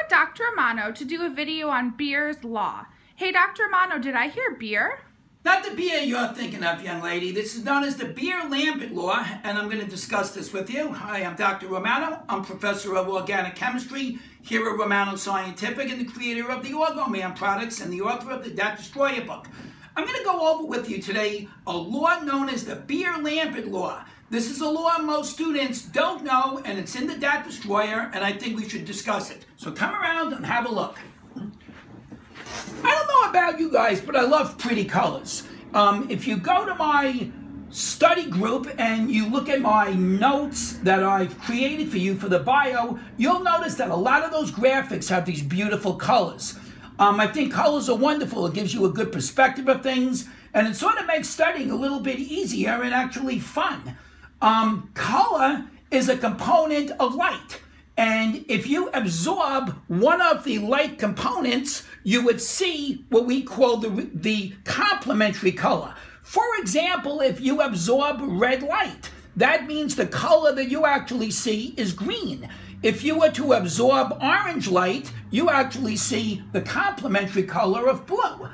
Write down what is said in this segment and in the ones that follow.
with Dr. Romano to do a video on Beer's Law. Hey, Dr. Romano, did I hear beer? Not the beer you're thinking of, young lady. This is known as the Beer-Lambert Law, and I'm going to discuss this with you. Hi, I'm Dr. Romano. I'm professor of organic chemistry here at Romano Scientific and the creator of the Orgoman products and the author of the Dat Destroyer book. I'm going to go over with you today a law known as the Beer-Lambert Law. This is a law most students don't know, and it's in the Dat Destroyer, and I think we should discuss it. So come around and have a look. I don't know about you guys, but I love pretty colors. Um, if you go to my study group and you look at my notes that I've created for you for the bio, you'll notice that a lot of those graphics have these beautiful colors. Um, I think colors are wonderful. It gives you a good perspective of things, and it sort of makes studying a little bit easier and actually fun. Um, color is a component of light. And if you absorb one of the light components, you would see what we call the, the complementary color. For example, if you absorb red light, that means the color that you actually see is green. If you were to absorb orange light, you actually see the complementary color of blue.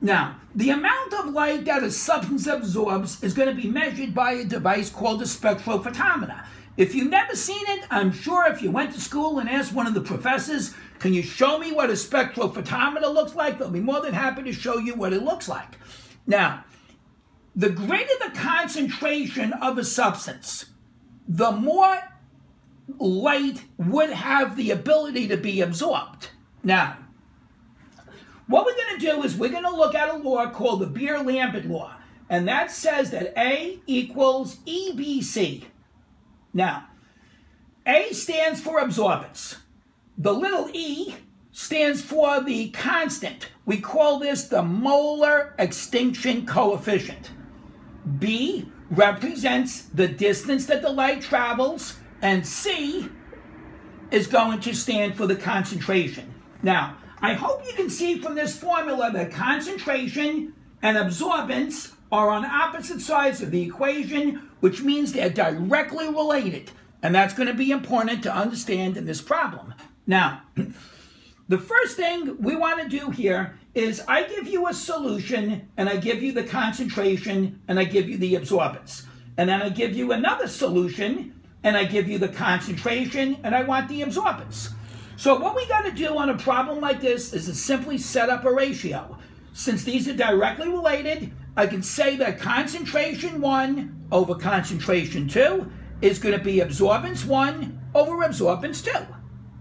Now, the amount of light that a substance absorbs is going to be measured by a device called a spectrophotometer. If you've never seen it, I'm sure if you went to school and asked one of the professors, can you show me what a spectrophotometer looks like? They'll be more than happy to show you what it looks like. Now, the greater the concentration of a substance, the more light would have the ability to be absorbed. Now, what we're going to do is we're going to look at a law called the Beer-Lambert law. And that says that A equals EBC. Now, A stands for absorbance. The little e stands for the constant. We call this the molar extinction coefficient. B represents the distance that the light travels, and C is going to stand for the concentration. Now, I hope you can see from this formula that concentration and absorbance are on opposite sides of the equation, which means they're directly related. And that's going to be important to understand in this problem. Now, the first thing we want to do here is I give you a solution, and I give you the concentration, and I give you the absorbance. And then I give you another solution, and I give you the concentration, and I want the absorbance. So what we got to do on a problem like this is to simply set up a ratio. Since these are directly related, I can say that concentration 1 over concentration 2 is going to be absorbance 1 over absorbance 2.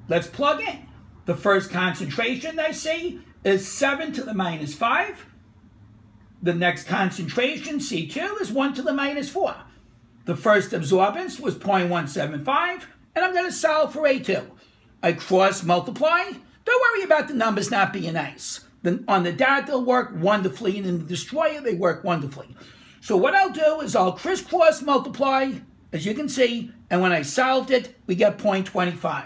Let's plug in. The first concentration I see is 7 to the minus 5. The next concentration, C2, is 1 to the minus 4. The first absorbance was 0.175, and I'm going to solve for A2. I cross multiply. Don't worry about the numbers not being nice. Then on the DAT, they'll work wonderfully, and in the destroyer, they work wonderfully. So what I'll do is I'll crisscross multiply, as you can see, and when I solved it, we get 0.25.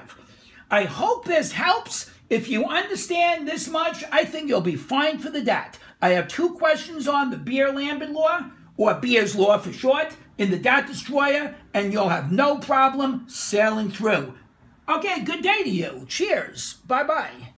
I hope this helps. If you understand this much, I think you'll be fine for the DAT. I have two questions on the Beer-Lambert law, or Beer's law for short, in the DAT destroyer, and you'll have no problem sailing through. Okay, good day to you. Cheers. Bye-bye.